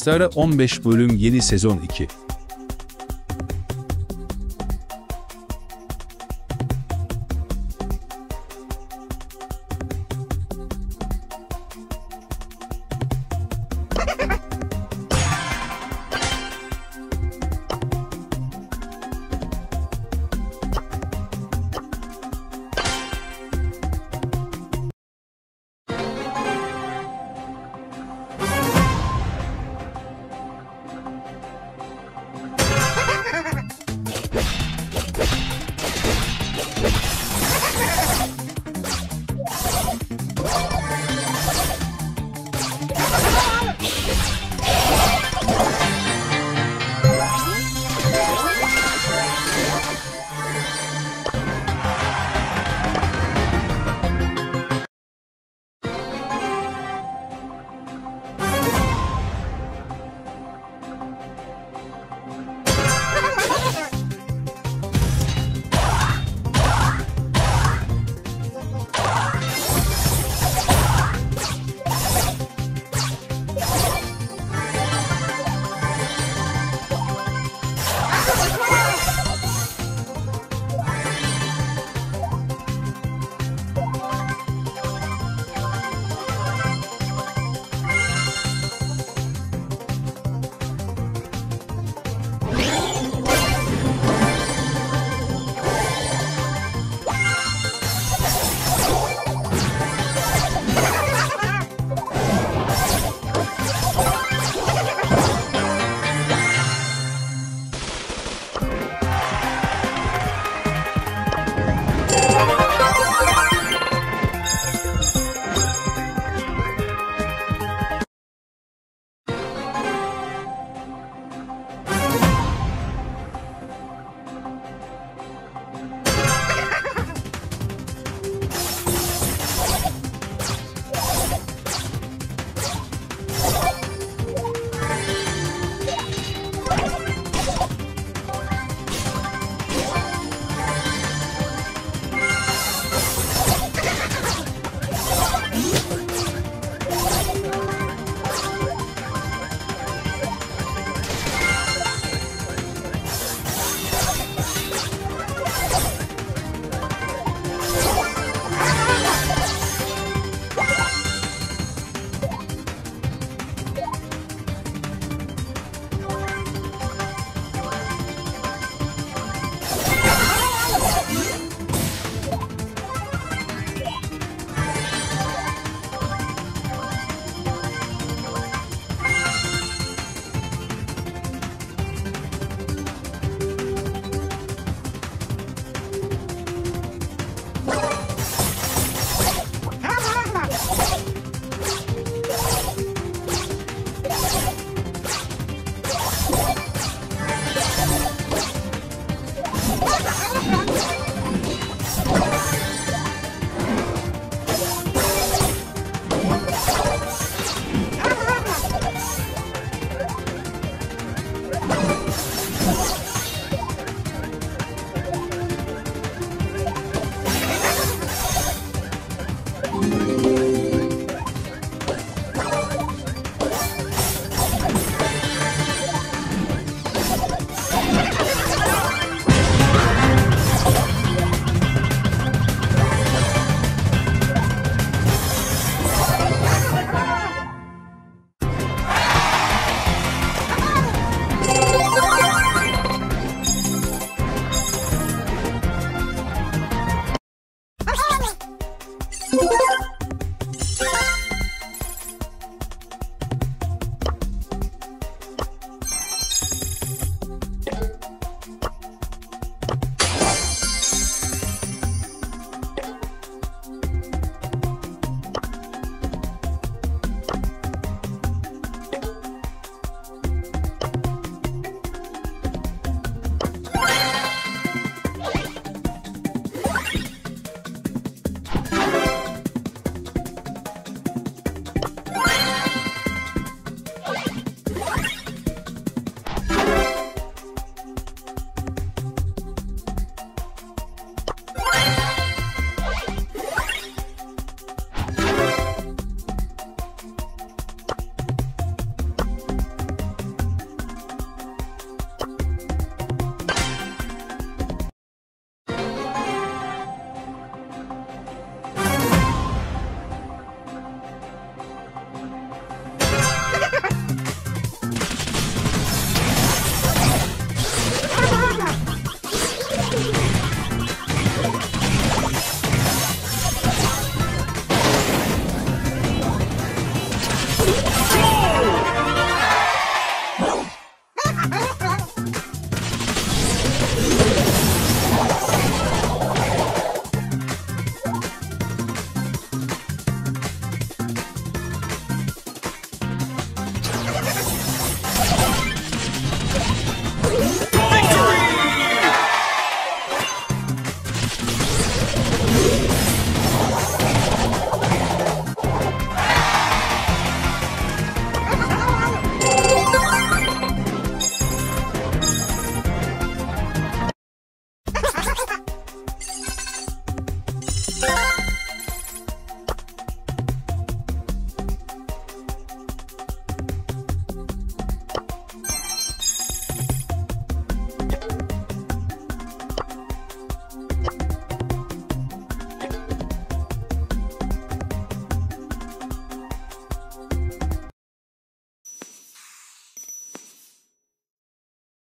Sara 15 bölüm yeni sezon 2.